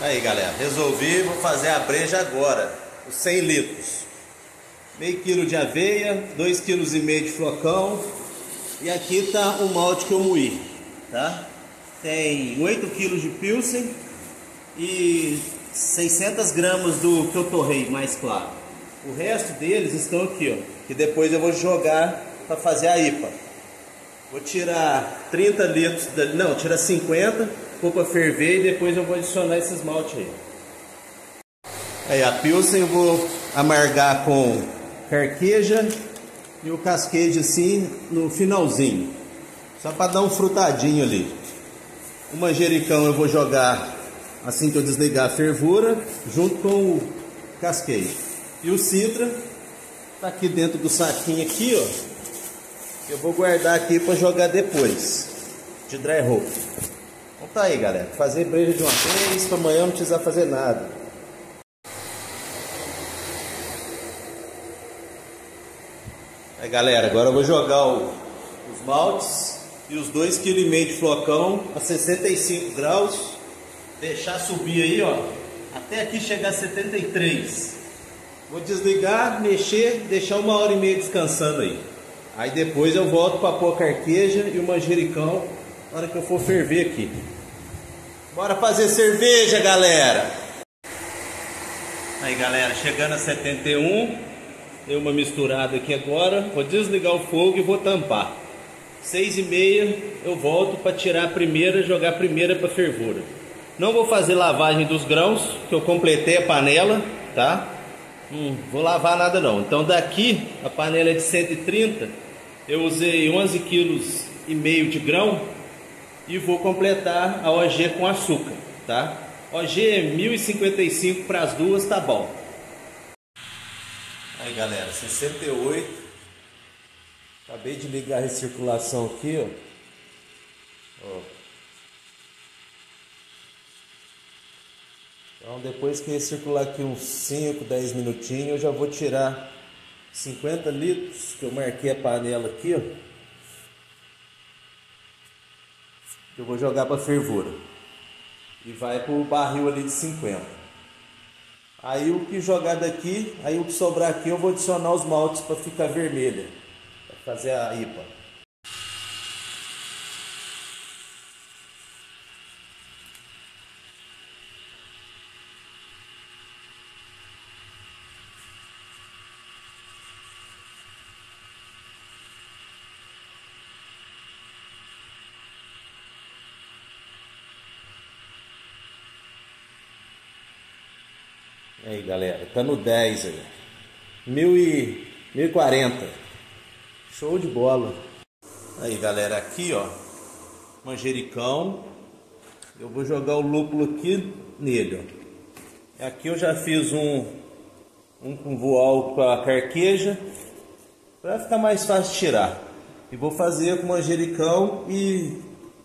Aí galera, resolvi, vou fazer a breja agora, os 100 litros. Meio quilo de aveia, 2,5 kg de flocão e aqui tá o malte que eu moí, tá? Tem 8 kg de pilsen e 600 gramas do que eu torrei mais claro. O resto deles estão aqui, ó, que depois eu vou jogar para fazer a IPA. Vou tirar 30 litros, não, tira 50 para ferver e depois eu vou adicionar esse esmalte aí. Aí a Pilsen eu vou amargar com carqueja e o casquejo assim no finalzinho. Só para dar um frutadinho ali. O manjericão eu vou jogar assim que eu desligar a fervura, junto com o casquejo. E o citra tá aqui dentro do saquinho aqui, ó. Eu vou guardar aqui para jogar depois de dry roll. Tá aí, galera. Fazer breja de uma vez para amanhã não precisar fazer nada. Aí, galera, agora eu vou jogar o, os maltes e os 2,5 kg de flocão a 65 graus. Deixar subir aí, ó, até aqui chegar a 73. Vou desligar, mexer, deixar uma hora e meia descansando aí. Aí depois eu volto para pôr a carqueja e o manjericão na hora que eu for ferver aqui. Bora fazer cerveja, galera! Aí, galera, chegando a 71, deu uma misturada aqui agora. Vou desligar o fogo e vou tampar. Seis e meia eu volto para tirar a primeira, jogar a primeira para fervura. Não vou fazer lavagem dos grãos, que eu completei a panela, tá? Não vou lavar nada não. Então daqui a panela é de 130, eu usei 11 quilos e meio de grão e vou completar a OG com açúcar, tá? OG 1055 para as duas tá bom. Aí galera, 68. Acabei de ligar a recirculação aqui, ó. ó. Então depois que recircular aqui uns 5, 10 minutinhos, eu já vou tirar 50 litros, que eu marquei a panela aqui, ó. Eu vou jogar para fervura. E vai para o barril ali de 50. Aí o que jogar daqui, aí o que sobrar aqui eu vou adicionar os maltes para ficar vermelha. Para fazer a IPA. Aí galera, tá no 10 aí. Mil e, 1040. Show de bola. Aí galera, aqui ó, manjericão. Eu vou jogar o lúpulo aqui nele, ó. Aqui eu já fiz um, um com voal com a carqueja, para ficar mais fácil de tirar. E vou fazer com manjericão e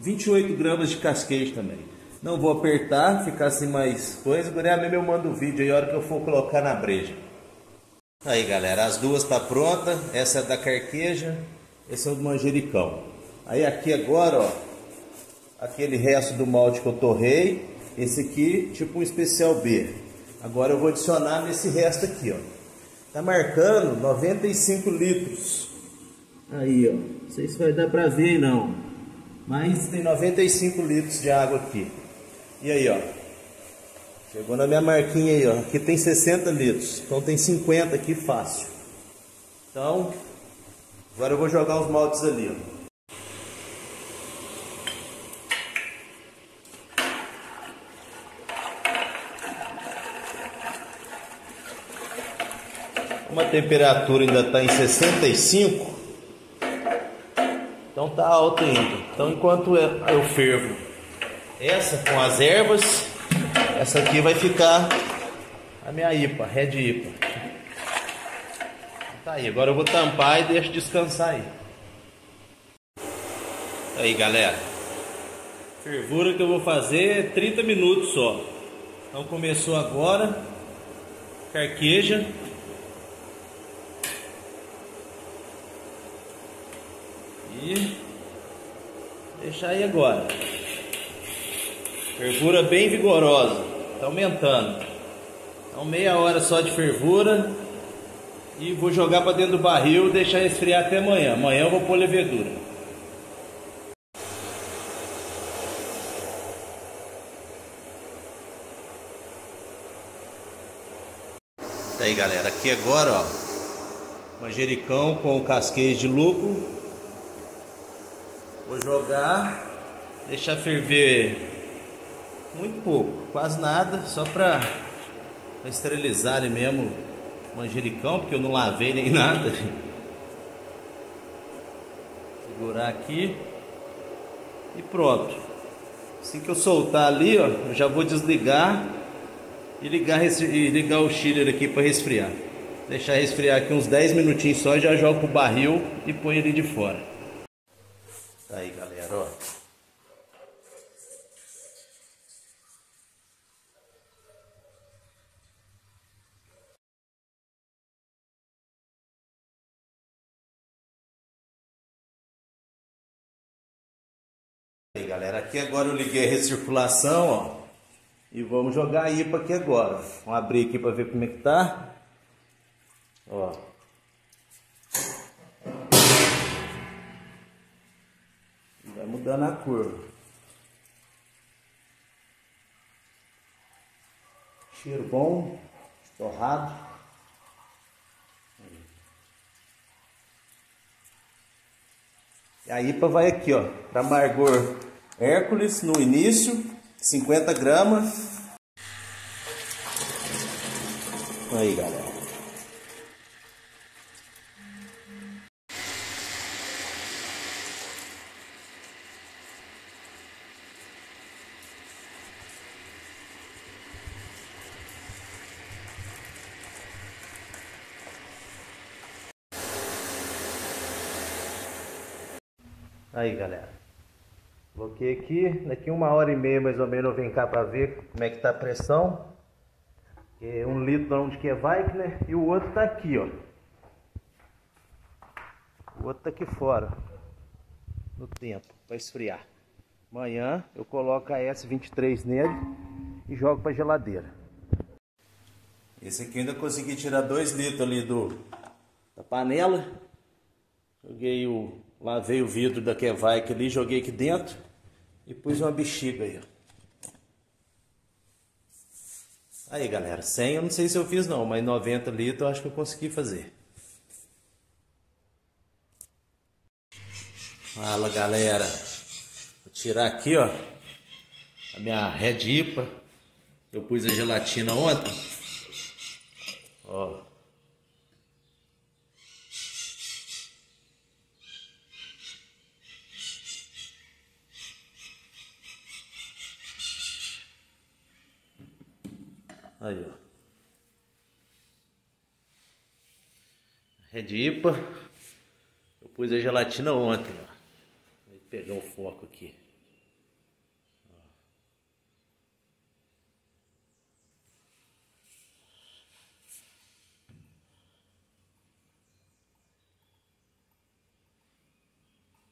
28 gramas de casquejo também. Não vou apertar, ficar assim mais coisa. Agora mesmo eu mando o vídeo aí a hora que eu for colocar na breja. Aí galera, as duas tá pronta. Essa é da carqueja, esse é o do manjericão. Aí aqui agora, ó, aquele resto do malte que eu torrei. Esse aqui, tipo um especial B. Agora eu vou adicionar nesse resto aqui, ó. Tá marcando 95 litros. Aí, ó. Não sei se vai dar pra ver não. Mas tem 95 litros de água aqui. E aí, ó. Chegou na minha marquinha aí, ó. Aqui tem 60 litros. Então tem 50 aqui fácil. Então, agora eu vou jogar os maltes ali, ó. Como a temperatura ainda está em 65, então tá alto ainda. Então enquanto eu fervo essa com as ervas. Essa aqui vai ficar a minha IPA, Red IPA. Tá aí, agora eu vou tampar e deixo descansar aí. Aí galera, fervura que eu vou fazer é 30 minutos só. Então começou agora, carqueja. E deixar aí agora. Fervura bem vigorosa. tá aumentando. Então meia hora só de fervura e vou jogar para dentro do barril, deixar esfriar até amanhã. Amanhã eu vou pôr levedura. Tá aí galera, aqui agora ó, manjericão com casquejo de lúpulo. Vou jogar, deixar ferver muito pouco, quase nada, só para esterilizarem mesmo manjericão, porque eu não lavei nem nada. Segurar aqui e pronto. Assim que eu soltar ali, ó, eu já vou desligar e ligar, e ligar o chiller aqui para resfriar. Deixar resfriar aqui uns 10 minutinhos só, já jogo pro barril e põe ele de fora. Tá aí, galera, ó. Aí galera, aqui agora eu liguei a recirculação, ó, e vamos jogar a IPA aqui agora. Vamos abrir aqui para ver como é que tá. Ó. Vai mudando a curva. Cheiro bom, torrado. A IPA vai aqui, ó, para amargor Hércules no início, 50 gramas. Aí, galera. Aí, galera. Coloquei aqui. Daqui uma hora e meia, mais ou menos, eu venho cá para ver como é que tá a pressão. É um litro onde que é Weichner e o outro tá aqui, ó. O outro tá aqui fora. No tempo, para esfriar. Amanhã eu coloco a S23 nele e jogo para geladeira. Esse aqui ainda consegui tirar 2 litros ali do, da panela. Joguei o Lavei o vidro da Kevike ali, joguei aqui dentro e pus uma bexiga aí. Aí galera, 100 eu não sei se eu fiz não, mas 90 litros eu acho que eu consegui fazer. Fala galera, vou tirar aqui ó, a minha Red IPA, eu pus a gelatina ontem. Ó, Aí, ó. Red IPA. Eu pus a gelatina ontem, ó. Vou pegar o foco aqui.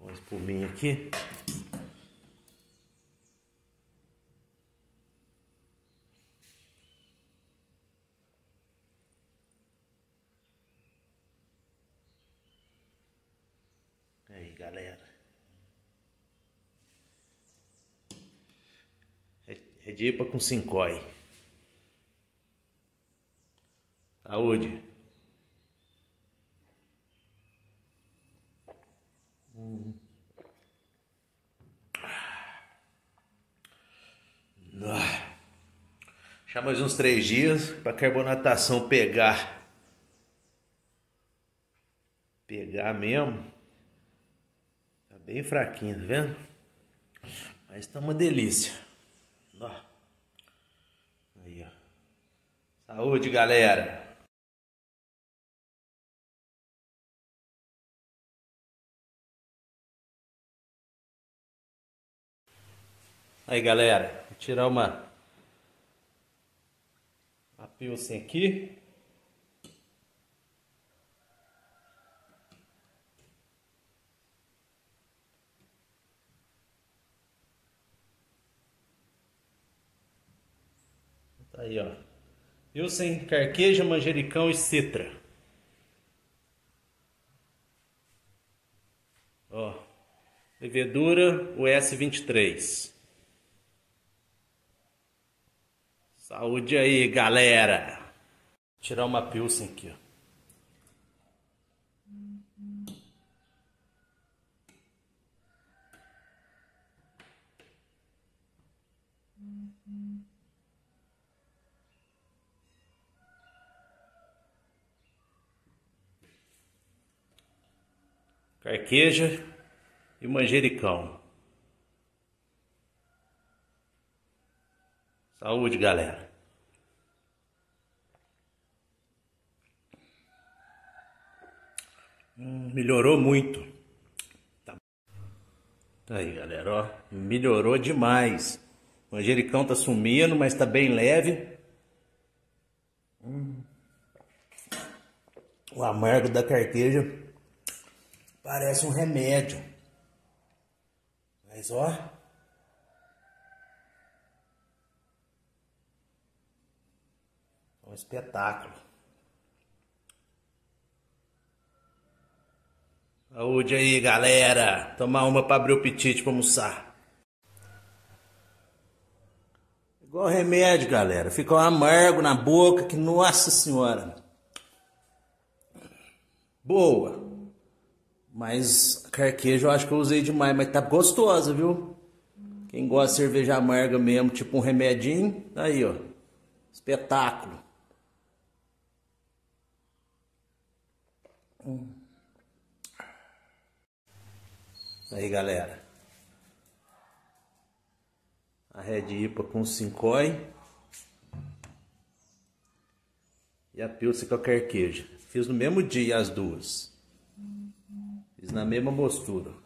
Uma espuminha aqui. Aí, galera. Redipa com cincói. Saúde. Hum. Deixar mais uns três dias para carbonatação pegar. Pegar mesmo. Bem fraquinho, tá vendo? Mas tá uma delícia. Aí, ó. Saúde, galera. Aí, galera. Vou tirar uma a pilsen aqui. Aí, ó. Pilsen, carqueja, manjericão e citra. Ó. Levedura, o S23. Saúde aí, galera. Vou tirar uma Pilsen aqui, ó. Carqueja e manjericão. Saúde, galera. Hum, melhorou muito. Tá. tá aí, galera, ó. Melhorou demais. O manjericão tá sumindo, mas tá bem leve. Hum. O amargo da carqueja Parece um remédio. Mas ó. Um espetáculo. Saúde aí, galera. Tomar uma para abrir o apetite para almoçar. Igual remédio, galera. Fica um amargo na boca que, nossa senhora. Boa. Mas carquejo eu acho que eu usei demais, mas tá gostosa, viu? Quem gosta de cerveja amarga mesmo, tipo um remedinho, tá aí, ó. Espetáculo. Hum. Aí, galera. A Red IPA com 5 e a Pilsen com a carqueja. Fiz no mesmo dia as duas. Na mesma postura.